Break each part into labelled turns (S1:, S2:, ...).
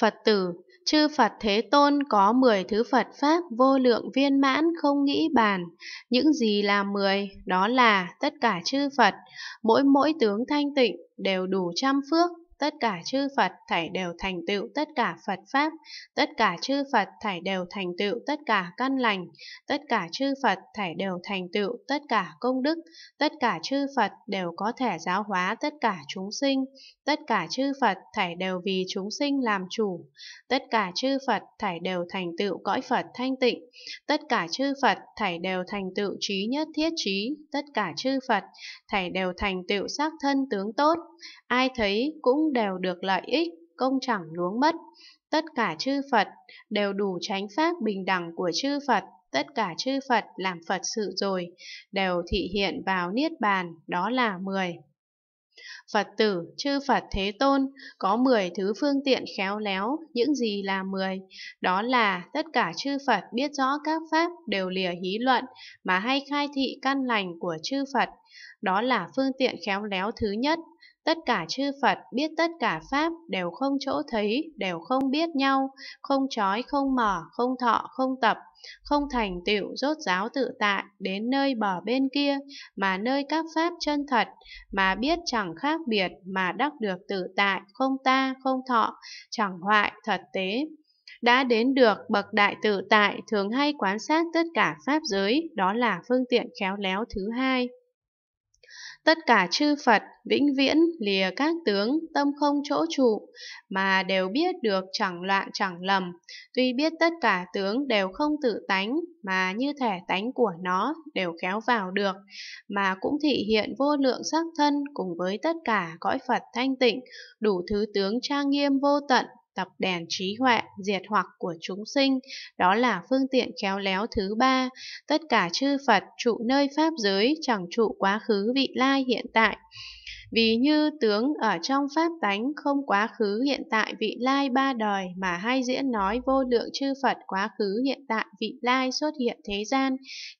S1: Phật tử, chư Phật Thế Tôn có 10 thứ Phật Pháp vô lượng viên mãn không nghĩ bàn. Những gì là 10? Đó là tất cả chư Phật, mỗi mỗi tướng thanh tịnh đều đủ trăm phước, tất cả chư Phật thảy đều thành tựu tất cả Phật Pháp, tất cả chư Phật thảy đều thành tựu tất cả căn lành, tất cả chư Phật thảy đều thành tựu tất cả công đức, tất cả chư Phật đều có thể giáo hóa tất cả chúng sinh, tất cả chư Phật thảy đều vì chúng sinh làm chủ, tất cả chư Phật thảy đều thành tựu cõi Phật thanh tịnh, tất cả chư Phật thảy đều thành tựu trí nhất thiết trí, tất cả chư Phật thảy đều thành tựu sắc thân tướng tốt, ai thấy cũng đều được lợi ích, công chẳng luống mất. Tất cả chư Phật đều đủ tránh pháp bình đẳng của chư Phật, tất cả chư Phật làm Phật sự rồi, đều thị hiện vào Niết Bàn, đó là 10. Phật tử, chư Phật Thế Tôn có 10 thứ phương tiện khéo léo, những gì là 10? Đó là tất cả chư Phật biết rõ các pháp đều lìa hí luận mà hay khai thị căn lành của chư Phật. Đó là phương tiện khéo léo thứ nhất, Tất cả chư Phật biết tất cả Pháp đều không chỗ thấy, đều không biết nhau, không trói, không mở, không thọ, không tập, không thành tựu rốt giáo tự tại đến nơi bờ bên kia mà nơi các Pháp chân thật mà biết chẳng khác biệt mà đắc được tự tại, không ta, không thọ, chẳng hoại, thật tế. Đã đến được bậc đại tự tại thường hay quan sát tất cả pháp giới đó là phương tiện khéo léo thứ hai. Tất cả chư Phật, vĩnh viễn, lìa các tướng, tâm không chỗ trụ, mà đều biết được chẳng loạn, chẳng lầm. Tuy biết tất cả tướng đều không tự tánh, mà như thể tánh của nó đều kéo vào được, mà cũng thị hiện vô lượng sắc thân cùng với tất cả cõi Phật thanh tịnh, đủ thứ tướng trang nghiêm vô tận tập đèn trí huệ, diệt hoặc của chúng sinh, đó là phương tiện khéo léo thứ ba. Tất cả chư Phật trụ nơi Pháp giới chẳng trụ quá khứ vị lai hiện tại. Vì như tướng ở trong Pháp tánh không quá khứ hiện tại vị lai ba đời mà hay diễn nói vô lượng chư Phật quá khứ hiện tại vị lai xuất hiện thế gian,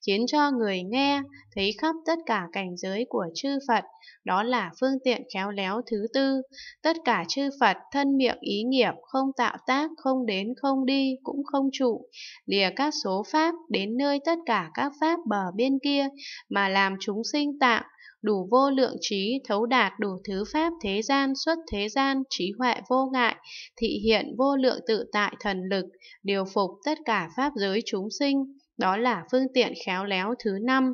S1: khiến cho người nghe thấy khắp tất cả cảnh giới của chư Phật, đó là phương tiện khéo léo thứ tư. Tất cả chư Phật thân miệng ý nghiệp không tạo tác, không đến, không đi, cũng không trụ. Lìa các số Pháp đến nơi tất cả các Pháp bờ bên kia mà làm chúng sinh tạm đủ vô lượng trí, thấu đạt đủ thứ pháp thế gian xuất thế gian, trí huệ vô ngại, thị hiện vô lượng tự tại thần lực, điều phục tất cả pháp giới chúng sinh. Đó là phương tiện khéo léo thứ năm.